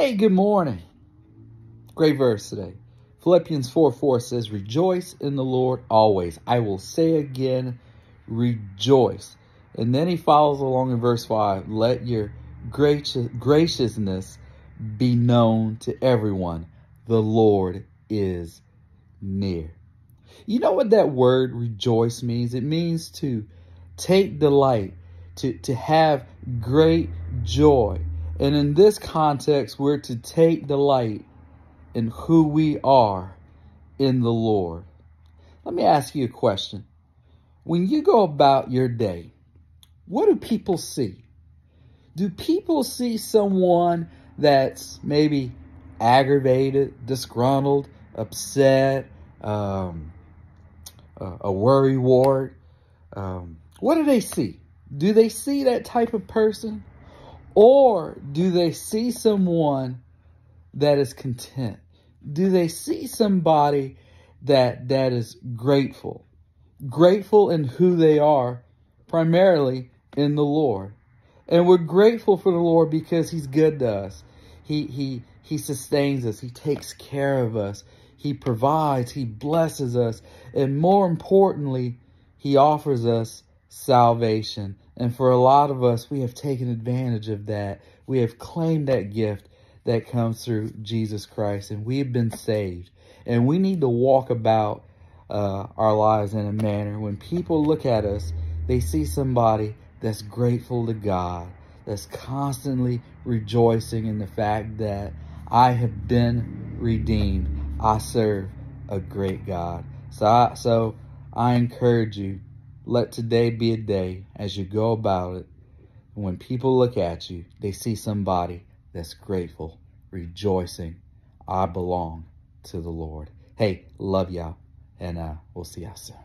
Hey, good morning. Great verse today. Philippians 4 4 says, Rejoice in the Lord always. I will say again, rejoice. And then he follows along in verse 5 Let your gracious, graciousness be known to everyone. The Lord is near. You know what that word rejoice means? It means to take delight, to, to have great joy. And in this context, we're to take delight in who we are in the Lord. Let me ask you a question. When you go about your day, what do people see? Do people see someone that's maybe aggravated, disgruntled, upset, um, a worry ward? Um, what do they see? Do they see that type of person? Or do they see someone that is content? Do they see somebody that that is grateful? Grateful in who they are, primarily in the Lord. And we're grateful for the Lord because he's good to us. He he he sustains us. He takes care of us. He provides, he blesses us, and more importantly, he offers us salvation. And for a lot of us, we have taken advantage of that. We have claimed that gift that comes through Jesus Christ, and we have been saved. And we need to walk about uh, our lives in a manner when people look at us, they see somebody that's grateful to God, that's constantly rejoicing in the fact that I have been redeemed. I serve a great God. So I, so I encourage you let today be a day as you go about it. When people look at you, they see somebody that's grateful, rejoicing. I belong to the Lord. Hey, love y'all, and uh, we'll see y'all soon.